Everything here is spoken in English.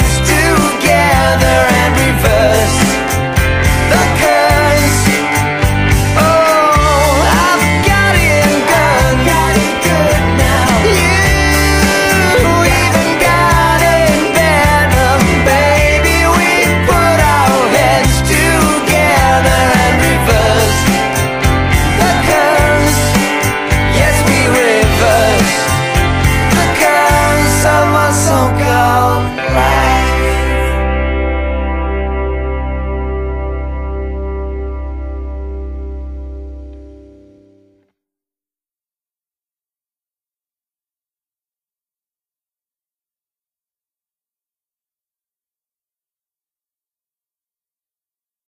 best